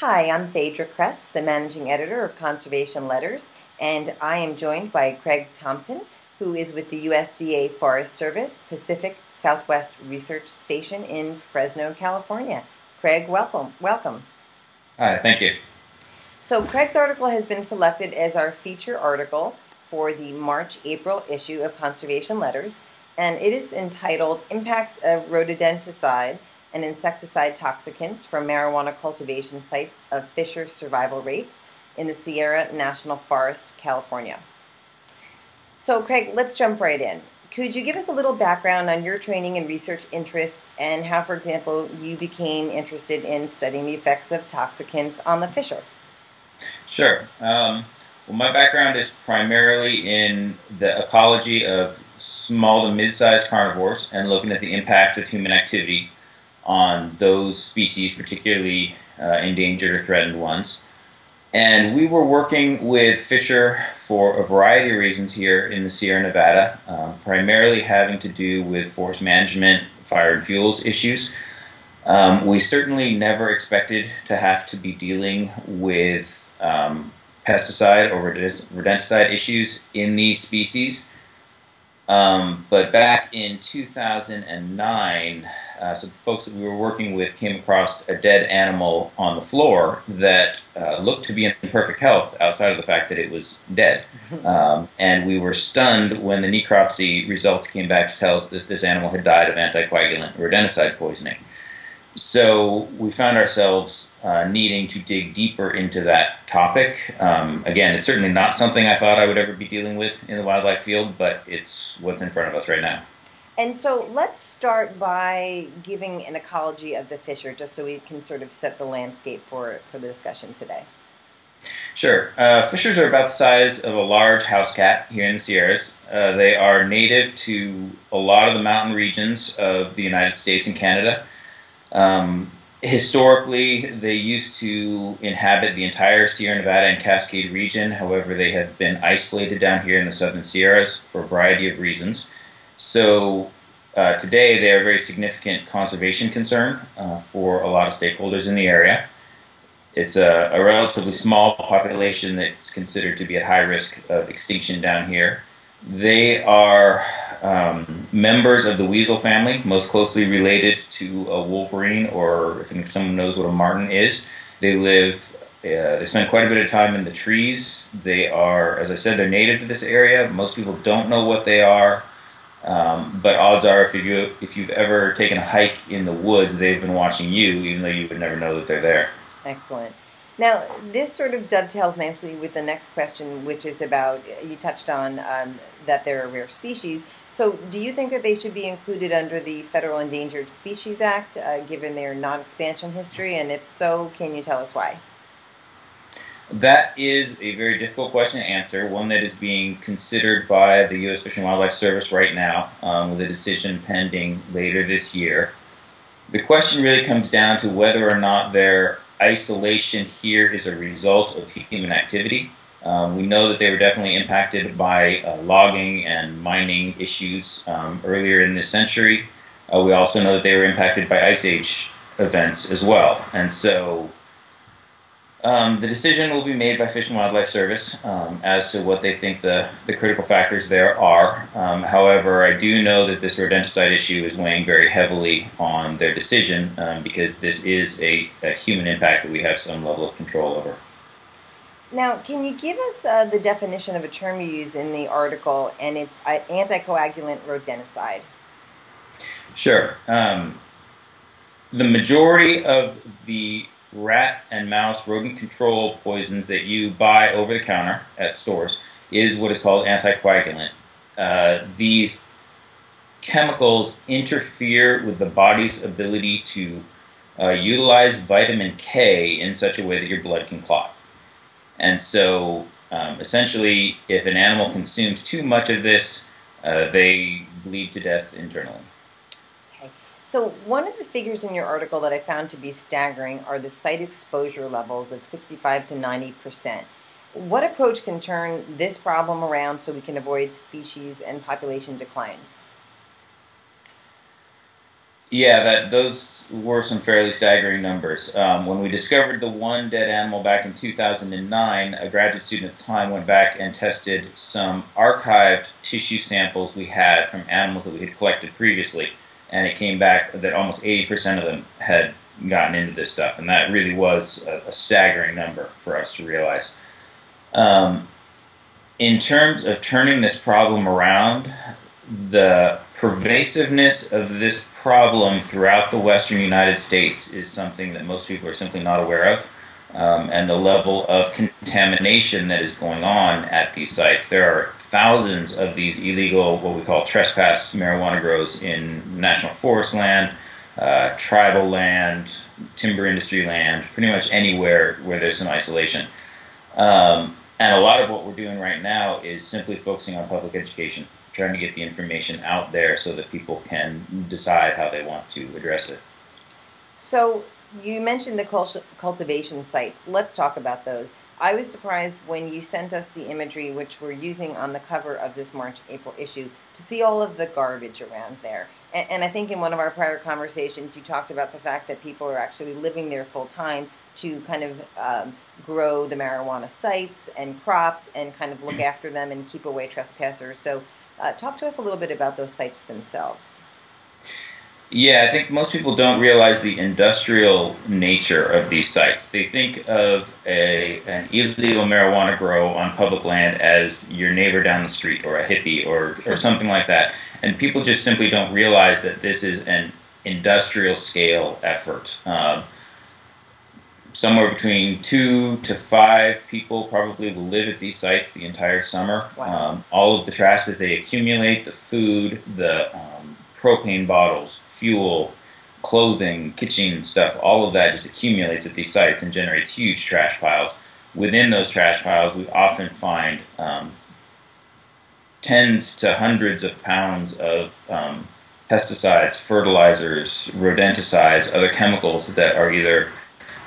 Hi, I'm Phaedra Cress, the managing editor of Conservation Letters, and I am joined by Craig Thompson, who is with the USDA Forest Service Pacific Southwest Research Station in Fresno, California. Craig, welcome. Welcome. Hi, thank you. So, Craig's article has been selected as our feature article for the March April issue of Conservation Letters, and it is entitled Impacts of Rodenticide and Insecticide Toxicants from Marijuana Cultivation Sites of Fisher Survival Rates in the Sierra National Forest, California. So, Craig, let's jump right in. Could you give us a little background on your training and research interests and how, for example, you became interested in studying the effects of toxicants on the fisher? Sure. Um, well, my background is primarily in the ecology of small to mid-sized carnivores and looking at the impacts of human activity on those species, particularly uh, endangered or threatened ones. And we were working with Fisher for a variety of reasons here in the Sierra Nevada, um, primarily having to do with forest management, fire and fuels issues. Um, we certainly never expected to have to be dealing with um, pesticide or rodenticide issues in these species. Um, but back in 2009, uh, some folks that we were working with came across a dead animal on the floor that uh, looked to be in perfect health outside of the fact that it was dead. Um, and we were stunned when the necropsy results came back to tell us that this animal had died of anticoagulant rodenticide poisoning. So we found ourselves uh, needing to dig deeper into that topic. Um, again, it's certainly not something I thought I would ever be dealing with in the wildlife field, but it's what's in front of us right now. And so let's start by giving an ecology of the fisher, just so we can sort of set the landscape for, for the discussion today. Sure. Uh, fishers are about the size of a large house cat here in the Sierras. Uh, they are native to a lot of the mountain regions of the United States and Canada. Um, historically, they used to inhabit the entire Sierra Nevada and Cascade region. However, they have been isolated down here in the southern Sierras for a variety of reasons. So uh, today, they are a very significant conservation concern uh, for a lot of stakeholders in the area. It's a, a, relatively small population that's considered to be at high risk of extinction down here. They are um, members of the weasel family, most closely related to a wolverine, or if someone knows what a marten is. They live, uh, they spend quite a bit of time in the trees. They are, as I said, they're native to this area. Most people don't know what they are. Um, but odds are, if you if you've ever taken a hike in the woods, they've been watching you, even though you would never know that they're there. Excellent. Now, this sort of dovetails nicely with the next question, which is about you touched on um, that they're a rare species. So, do you think that they should be included under the Federal Endangered Species Act, uh, given their non expansion history? And if so, can you tell us why? That is a very difficult question to answer, one that is being considered by the U.S. Fish and Wildlife Service right now, um, with a decision pending later this year. The question really comes down to whether or not they're isolation here is a result of human activity. Um, we know that they were definitely impacted by uh, logging and mining issues um, earlier in this century. Uh, we also know that they were impacted by ice age events as well. And so um, the decision will be made by Fish and Wildlife Service um, as to what they think the, the critical factors there are. Um, however, I do know that this rodenticide issue is weighing very heavily on their decision um, because this is a, a, human impact that we have some level of control over. Now, can you give us uh, the definition of a term you use in the article, and it's uh, anticoagulant rodenticide? Sure. Um, the majority of the rat and mouse rodent control poisons that you buy over the counter at stores is what is called anticoagulant. Uh, these chemicals interfere with the body's ability to uh, utilize vitamin K in such a way that your blood can clot. And so, um, essentially, if an animal consumes too much of this, uh, they bleed to death internally. So one of the figures in your article that I found to be staggering are the site exposure levels of 65 to 90 percent. What approach can turn this problem around so we can avoid species and population declines? Yeah, that those were some fairly staggering numbers. Um, when we discovered the one dead animal back in 2009, a graduate student at the time went back and tested some archived tissue samples we had from animals that we had collected previously, and it came back that almost 80% of them had gotten into this stuff, and that really was a, a staggering number for us to realize. Um, in terms of turning this problem around, the pervasiveness of this problem throughout the western United States is something that most people are simply not aware of. Um, and the level of contamination that is going on at these sites. There are thousands of these illegal, what we call trespass marijuana grows in national forest land, uh, tribal land, timber industry land, pretty much anywhere where there's some isolation. Um, and a lot of what we're doing right now is simply focusing on public education trying to get the information out there so that people can decide how they want to address it. So you mentioned the cultivation sites. Let's talk about those. I was surprised when you sent us the imagery, which we're using on the cover of this March April issue, to see all of the garbage around there. And, and I think in one of our prior conversations, you talked about the fact that people are actually living there full time to kind of um, grow the marijuana sites and crops and kind of look after them and keep away trespassers. So uh, talk to us a little bit about those sites themselves. Yeah, I think most people don't realize the industrial nature of these sites. They think of a, an illegal marijuana grow on public land as your neighbor down the street or a hippie or, or something like that. And people just simply don't realize that this is an industrial scale effort. Um, somewhere between two to five people probably will live at these sites the entire summer. Wow. Um, all of the trash that they accumulate, the food, the um, propane bottles, fuel, clothing, kitchen stuff, all of that just accumulates at these sites and generates huge trash piles. Within those trash piles, we often find um, tens to hundreds of pounds of um, pesticides, fertilizers, rodenticides, other chemicals that are either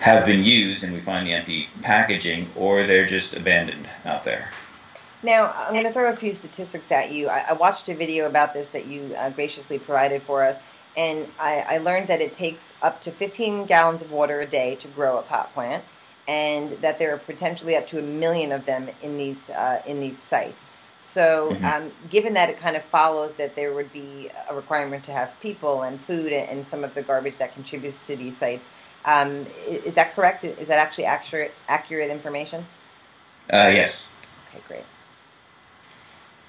have been used and we find the empty packaging, or they're just abandoned out there. Now, I'm going to throw a few statistics at you. I, I watched a video about this that you uh, graciously provided for us, and I, I, learned that it takes up to 15 gallons of water a day to grow a pot plant, and that there are potentially up to a million of them in these uh, in these sites. So, mm-hmm. um, given that it kind of follows that there would be a requirement to have people and food and some of the garbage that contributes to these sites, um, is that correct? Is that actually accurate accurate information? Uh, yes. Okay, great.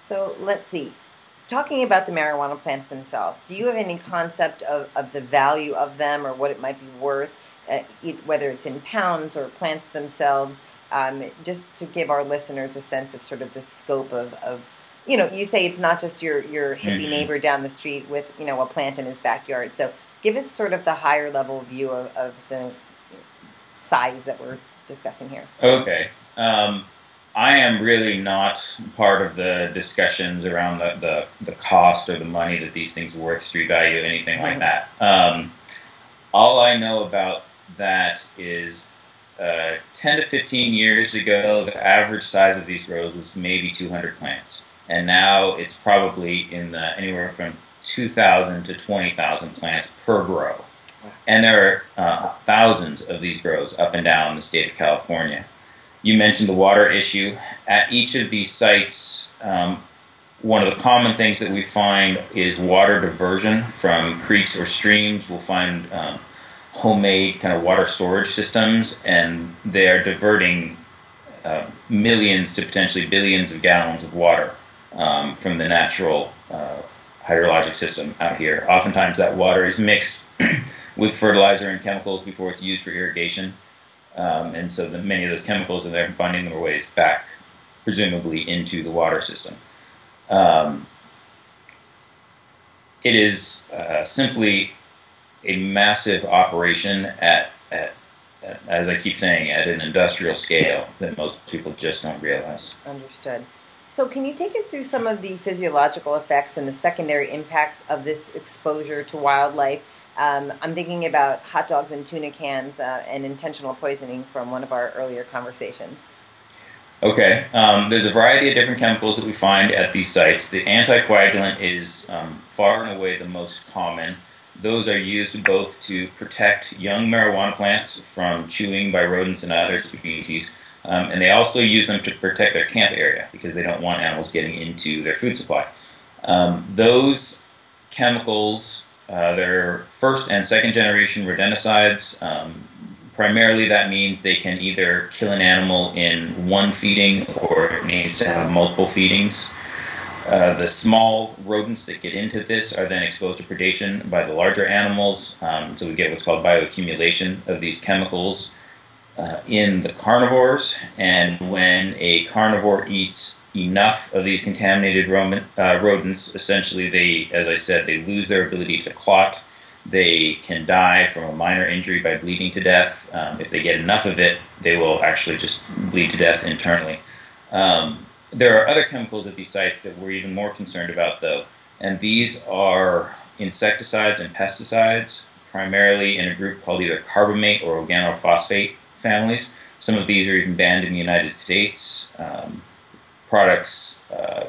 So let's see. Talking about the marijuana plants themselves, do you have any concept of, of the value of them or what it might be worth, uh, whether it's in pounds or plants themselves, um, just to give our listeners a sense of sort of the scope of, of you know, you say it's not just your, your hippie mm-hmm. neighbor down the street with, you know, a plant in his backyard. So give us sort of the higher level view of, of the size that we're discussing here. Okay. Um, I am really not part of the discussions around the, the, the, cost or the money that these things are worth, street value, anything like that. Um, all I know about that is uh, 10 to 15 years ago, the average size of these grows was maybe 200 plants. And now it's probably in the anywhere from 2,000 to 20,000 plants per grow. And there are uh, thousands of these grows up and down the state of California. You mentioned the water issue. At each of these sites, um, one of the common things that we find is water diversion from creeks or streams. We'll find um, homemade kind of water storage systems, and they are diverting uh, millions to potentially billions of gallons of water um, from the natural uh, hydrologic system out here. Oftentimes that water is mixed with fertilizer and chemicals before it's used for irrigation. Um, and so the, many of those chemicals are there and finding their ways back, presumably into the water system. Um, it is uh, simply a massive operation at, at, at, as I keep saying, at an industrial scale that most people just don't realize. Understood. So, can you take us through some of the physiological effects and the secondary impacts of this exposure to wildlife? Um, I'm thinking about hot dogs and tuna cans uh, and intentional poisoning from one of our earlier conversations. Okay, um, there's a variety of different chemicals that we find at these sites. The anticoagulant is um, far and away the most common. Those are used both to protect young marijuana plants from chewing by rodents and other species, um, and they also use them to protect their camp area because they don't want animals getting into their food supply. Um, those chemicals, uh, they're first and second generation rodenticides. Um, primarily, that means they can either kill an animal in one feeding or it needs to have multiple feedings. Uh, the small rodents that get into this are then exposed to predation by the larger animals, um, so we get what's called bioaccumulation of these chemicals uh, in the carnivores. And when a carnivore eats enough of these contaminated uh, rodents, essentially they, as I said, they lose their ability to clot. They can die from a minor injury by bleeding to death. Um, if they get enough of it, they will actually just bleed to death internally. Um, there are other chemicals at these sites that we're even more concerned about, though, and these are insecticides and pesticides, primarily in a group called either carbamate or organophosphate families. Some of these are even banned in the United States. Um, products, uh,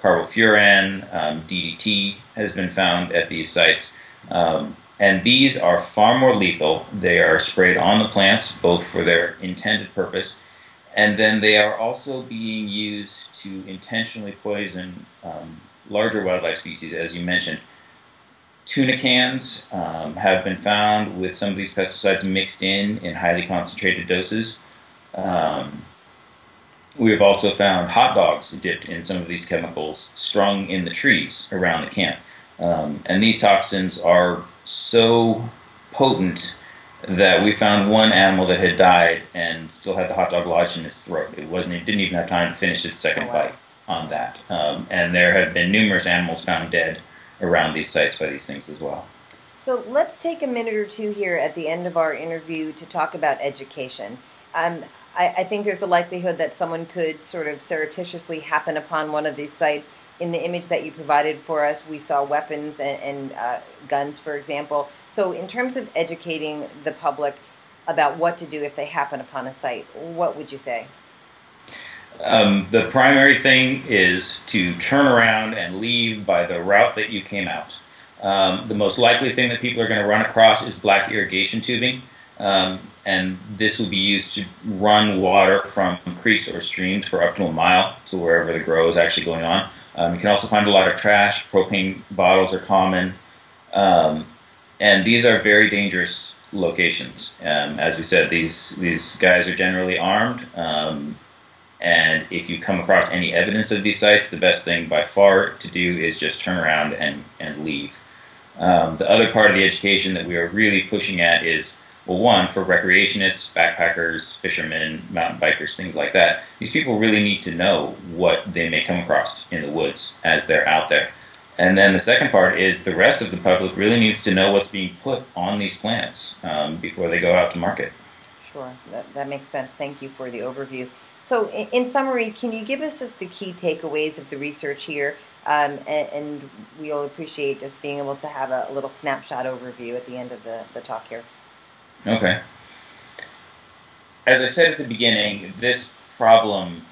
carbofuran, um, DDT has been found at these sites. Um, and these are far more lethal. They are sprayed on the plants, both for their intended purpose and then they are also being used to intentionally poison um, larger wildlife species, as you mentioned. Tuna cans um, have been found with some of these pesticides mixed in in highly concentrated doses. Um, we have also found hot dogs dipped in some of these chemicals strung in the trees around the camp. Um, and these toxins are so potent that we found one animal that had died and still had the hot dog lodged in its throat. It wasn't. It didn't even have time to finish its second oh, wow. bite on that. Um, and there have been numerous animals found dead around these sites by these things as well. So let's take a minute or two here at the end of our interview to talk about education. Um, I, I think there's a likelihood that someone could sort of surreptitiously happen upon one of these sites in the image that you provided for us, we saw weapons and, and uh, guns, for example. So, in terms of educating the public about what to do if they happen upon a site, what would you say? Um, the primary thing is to turn around and leave by the route that you came out. Um, the most likely thing that people are going to run across is black irrigation tubing, um, and this will be used to run water from creeks or streams for up to a mile to wherever the grow is actually going on. Um, you can also find a lot of trash. Propane bottles are common. Um, and these are very dangerous locations. Um, as we said, these, these guys are generally armed. Um, and if you come across any evidence of these sites, the best thing by far to do is just turn around and, and leave. Um, the other part of the education that we are really pushing at is well, one, for recreationists, backpackers, fishermen, mountain bikers, things like that, these people really need to know what they may come across in the woods as they're out there. And then the second part is the rest of the public really needs to know what's being put on these plants um, before they go out to market. Sure, that, that makes sense. Thank you for the overview. So, in, in summary, can you give us just the key takeaways of the research here? Um, and, and, we'll appreciate just being able to have a, a little snapshot overview at the end of the, the talk here. Okay. As I said at the beginning, this problem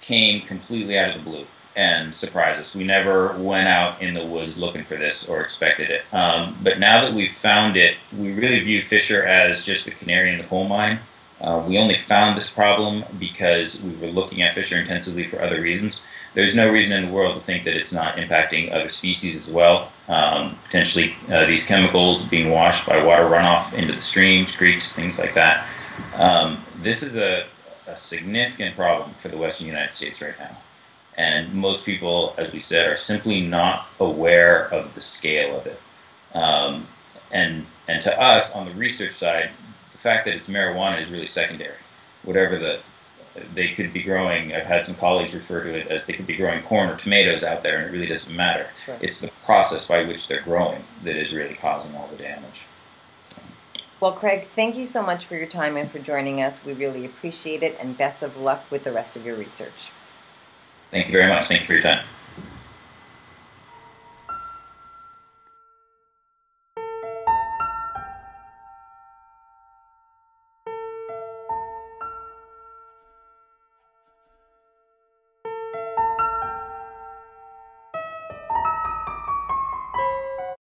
came completely out of the blue and surprised us. We never went out in the woods looking for this or expected it. Um, but now that we've found it, we really view Fisher as just the canary in the coal mine. Uh, we only found this problem because we were looking at Fisher intensively for other reasons. There's no reason in the world to think that it's not impacting other species as well. Um, potentially, uh, these chemicals being washed by water runoff into the streams, creeks, things like that. Um, this is a, a significant problem for the western United States right now. And most people, as we said, are simply not aware of the scale of it. Um, and, and to us, on the research side, fact that it's marijuana is really secondary. Whatever the they could be growing. I've had some colleagues refer to it as they could be growing corn or tomatoes out there, and it really doesn't matter. Sure. It's the process by which they're growing that is really causing all the damage. So. Well, Craig, thank you so much for your time and for joining us. We really appreciate it, and best of luck with the rest of your research. Thank you very much. Thank you for your time.